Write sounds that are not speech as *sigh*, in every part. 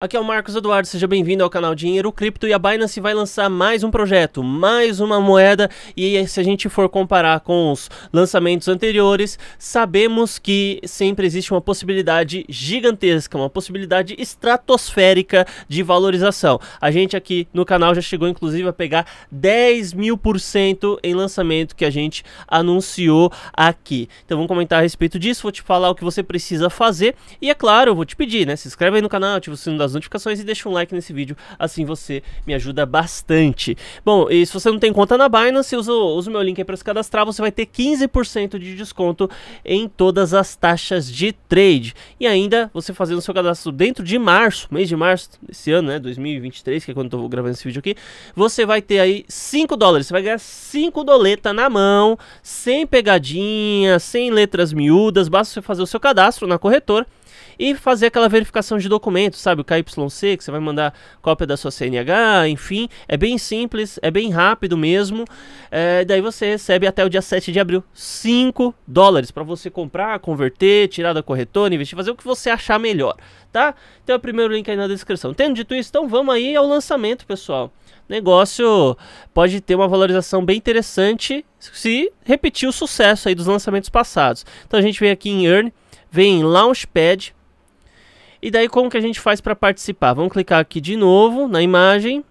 Aqui é o Marcos Eduardo, seja bem-vindo ao canal Dinheiro Cripto e a Binance vai lançar mais um projeto, mais uma moeda e se a gente for comparar com os lançamentos anteriores, sabemos que sempre existe uma possibilidade gigantesca, uma possibilidade estratosférica de valorização. A gente aqui no canal já chegou inclusive a pegar 10 mil por cento em lançamento que a gente anunciou aqui. Então vamos comentar a respeito disso, vou te falar o que você precisa fazer e é claro, vou te pedir, né, se inscreve aí no canal, ativa o sino das as notificações e deixa um like nesse vídeo, assim você me ajuda bastante. Bom, e se você não tem conta na Binance, usa, usa o meu link aí para se cadastrar, você vai ter 15% de desconto em todas as taxas de trade. E ainda, você fazendo seu cadastro dentro de março, mês de março desse ano, né, 2023, que é quando eu gravando esse vídeo aqui, você vai ter aí 5 dólares, você vai ganhar 5 doleta na mão, sem pegadinha, sem letras miúdas, basta você fazer o seu cadastro na corretora e fazer aquela verificação de documentos, sabe? O KYC, que você vai mandar cópia da sua CNH, enfim. É bem simples, é bem rápido mesmo. É, daí você recebe até o dia 7 de abril 5 dólares para você comprar, converter, tirar da corretora, investir, fazer o que você achar melhor, tá? Então o primeiro link aí na descrição. Tendo dito isso, então vamos aí ao lançamento, pessoal negócio pode ter uma valorização bem interessante se repetir o sucesso aí dos lançamentos passados. Então a gente vem aqui em Earn, vem em Launchpad, e daí como que a gente faz para participar? Vamos clicar aqui de novo na imagem.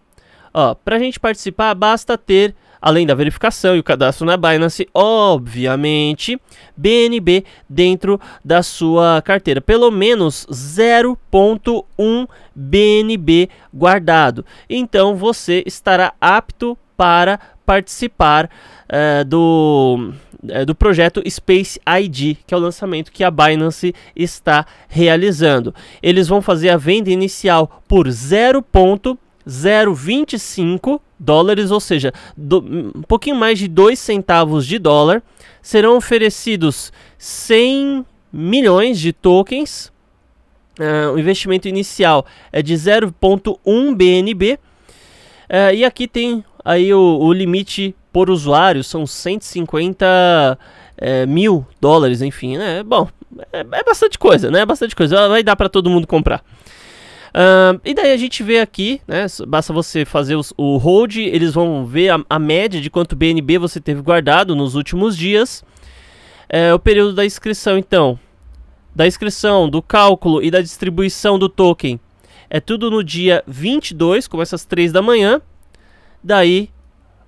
Para a gente participar basta ter, além da verificação e o cadastro na Binance, obviamente, BNB dentro da sua carteira. Pelo menos 0.1 BNB guardado. Então você estará apto para participar uh, do é, do projeto Space ID, que é o lançamento que a Binance está realizando. Eles vão fazer a venda inicial por 0.025 dólares, ou seja, do, um pouquinho mais de 2 centavos de dólar. Serão oferecidos 100 milhões de tokens. Uh, o investimento inicial é de 0.1 BNB. Uh, e aqui tem aí o, o limite por usuário são 150 é, mil dólares, enfim, né? Bom, é, é, bastante coisa, né? Bastante coisa. Vai dar para todo mundo comprar. Uh, e daí a gente vê aqui, né? Basta você fazer os, o hold, eles vão ver a, a, média de quanto BNB você teve guardado nos últimos dias. É, o período da inscrição, então, da inscrição, do cálculo e da distribuição do token é tudo no dia 22, começa às 3 da manhã. Daí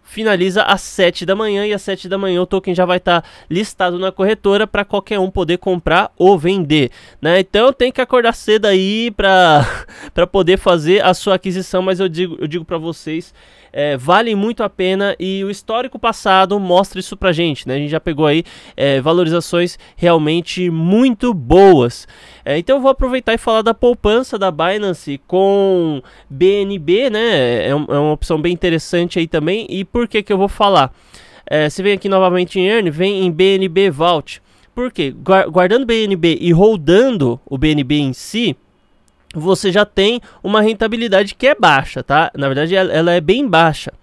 finaliza às 7 da manhã e às 7 da manhã o token já vai estar tá listado na corretora para qualquer um poder comprar ou vender, né? Então tem que acordar cedo aí para *laughs* para poder fazer a sua aquisição, mas eu digo eu digo para vocês é, valem muito a pena e o histórico passado mostra isso pra gente, né? A gente já pegou aí é, valorizações realmente muito boas. É, então eu vou aproveitar e falar da poupança da Binance com BNB, né? É, um, é uma opção bem interessante aí também. E por que que eu vou falar? É, vem aqui novamente em Earn, vem em BNB Vault. Por quê? Guardando BNB e rodando o BNB em si, você já tem uma rentabilidade que é baixa, tá? Na verdade, ela, é bem baixa.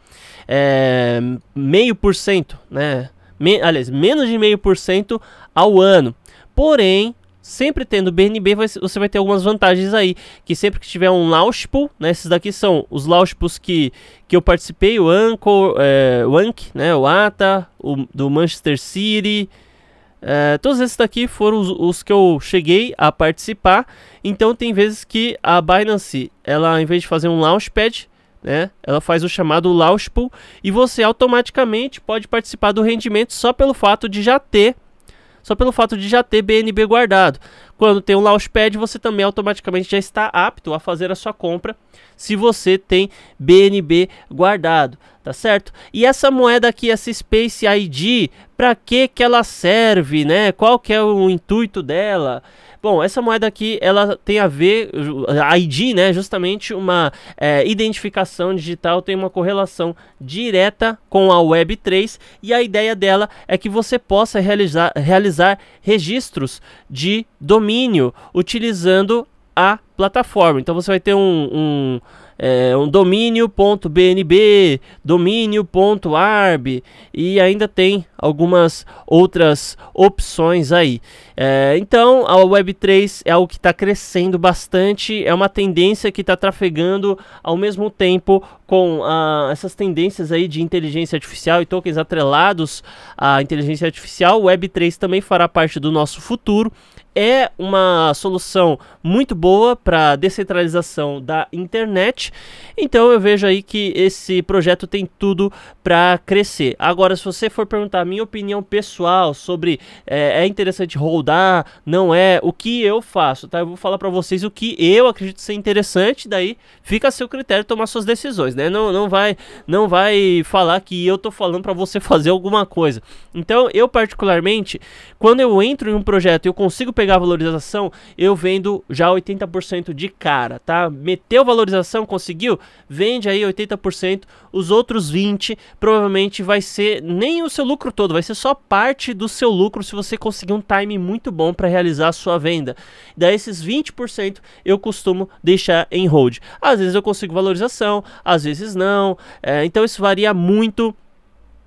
É meio por cento, né? Me, aliás, menos de meio por cento ao ano. Porém, sempre tendo BNB, você vai ter algumas vantagens aí. Que sempre que tiver um launch pool, né? Esses daqui são os launch pools que, que eu participei, o Anchor, é, o Ank, né? O ATA, o do Manchester City, é, todos esses daqui foram os, os, que eu cheguei a participar. Então tem vezes que a Binance, ela em vez de fazer um launchpad, né, ela faz o chamado launch pool e você automaticamente pode participar do rendimento só pelo fato de já ter só pelo fato de já ter BNB guardado. Quando tem um Launchpad, você também automaticamente já está apto a fazer a sua compra se você tem BNB guardado, tá certo? E essa moeda aqui, essa Space ID, para que que ela serve, né? Qual que é o intuito dela? Bom, essa moeda aqui, ela tem a ver, a ID, né, justamente uma é, identificação digital, tem uma correlação direta com a Web3 e a ideia dela é que você possa realizar, realizar registros de domínio utilizando a plataforma. Então você vai ter um, um é, um domínio.bnb, domínio.arb e ainda tem algumas outras opções aí. É, então a Web3 é algo que está crescendo bastante, é uma tendência que está trafegando ao mesmo tempo com ah, essas tendências aí de inteligência artificial e tokens atrelados à inteligência artificial. O Web3 também fará parte do nosso futuro é uma solução muito boa para descentralização da internet. Então eu vejo aí que esse projeto tem tudo para crescer. Agora, se você for perguntar a minha opinião pessoal sobre é, é, interessante rodar, não é, o que eu faço, tá? Eu vou falar para vocês o que eu acredito ser interessante, daí fica a seu critério tomar suas decisões, né? Não, não vai não vai falar que eu tô falando para você *laughs* fazer alguma coisa. Então, eu particularmente, quando eu entro em um projeto eu consigo pegar pegar valorização, eu vendo já 80% de cara, tá? Meteu valorização, conseguiu? Vende aí 80%, os outros 20 provavelmente vai ser nem o seu lucro todo, vai ser só parte do seu lucro se você conseguir um time muito bom para realizar a sua venda. Daí esses 20% eu costumo deixar em hold. Às vezes eu consigo valorização, às vezes não. É, então isso varia muito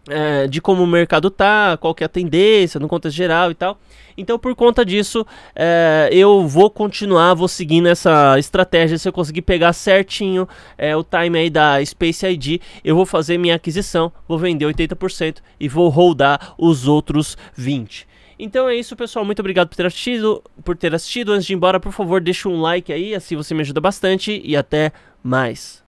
é, de como o mercado tá, qual que é a tendência no contexto geral e tal. Então, por conta disso, é, eu vou continuar, vou seguindo essa estratégia. Se eu conseguir pegar certinho é, o time aí da Space ID, eu vou fazer minha aquisição, vou vender 80% e vou holdar os outros 20%. Então é isso, pessoal. Muito obrigado por ter assistido. Por ter assistido. Antes de ir embora, por favor, deixa um like aí, assim você me ajuda bastante. E até mais.